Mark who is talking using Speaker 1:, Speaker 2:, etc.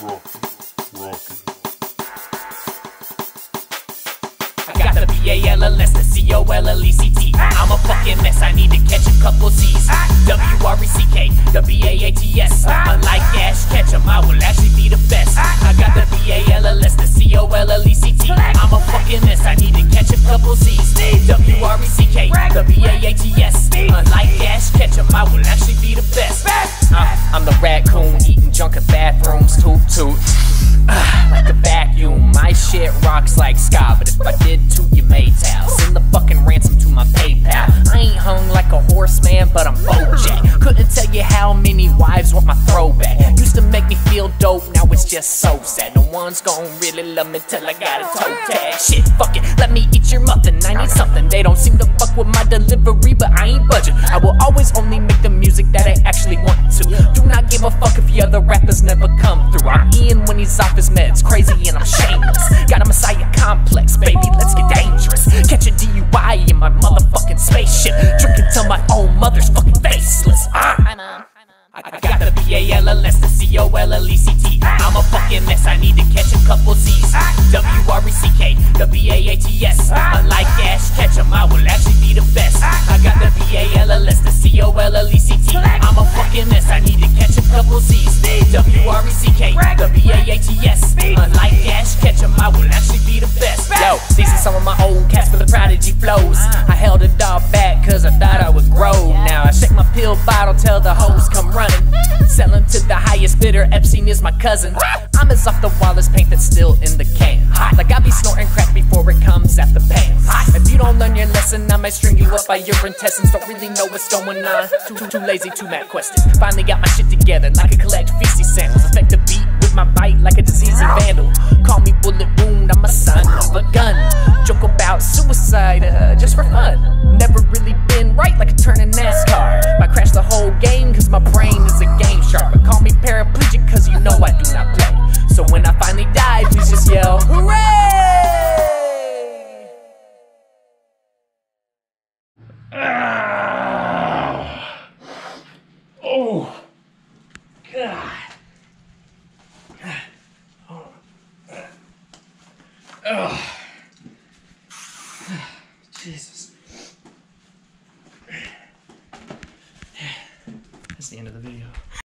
Speaker 1: I got the B-A-L-L-S, the C-O-L-L-E-C-T I'm a fucking mess, I need to catch a couple C's W-R-E-C-K, the B-A-A-T-S Unlike Ash Ketchum, I will actually be the best. I got the B-A-L-L-S, the C-O-L-L-E-C-T I'm a fucking mess, I need to catch a couple C's W-R-E-C-K, the B-A-A-T-S Unlike Ash Ketchum, I will actually be the best I'm the raccoon eating junk in bathrooms, toot toot ah, like a vacuum. My shit rocks like ska, but if I did too, you may tell. Send the fucking ransom to my PayPal. I ain't hung like a horseman, but I'm Bojack. Couldn't tell you how many wives want my throwback. Used to make me feel dope, now it's just so sad. No one's gonna really love me till I got a toe tag. Shit, fuck it, let me eat your muffin. I need something. They don't seem to fuck with my delivery, but I ain't budging. I will always only make the music that I actually want to. Give a fuck if the other rappers never come through. I'm Ian when he's off his meds, crazy and I'm shameless. Got a messiah complex, baby, let's get dangerous. Catch a DUI in my motherfucking spaceship. Drinking till my own mother's fucking faceless. Ah. I got the B-A-L-L-S, the C-O-L-L-E-C-T I'm a fucking mess, I need to catch a couple Z's W-R-E-C-K, B-A-L-L-S, the C-O-L-L-E-C-T I'm a fucking mess, I need to catch a couple Z's. W-R-E-C-K, the B-A-A-T-S Unlike Ash Ketchum, I will actually be the best. Yo, these are some of my old cats for the prodigy flows. I held it all back cause I thought I would grow. Now I shake my pill bottle, tell the hoes come running. Selling to the highest bidder, Epstein is my cousin. I'm as off the wall as paint that's still in the can. Like I be snorting crack before it comes out lesson, I might string you up by your intestines. Don't really know what's going on, too, too, too lazy, too mad questions. Finally got my shit together, like I collect feces samples Affect the beat with my bite like a diseasy vandal. Call me bullet wound, I'm a son of a gun. Joke about suicide, uh, just for fun. Never really been right like a turn in NASCAR. Might crash the whole game
Speaker 2: Oh. Jesus. That's the end of the video.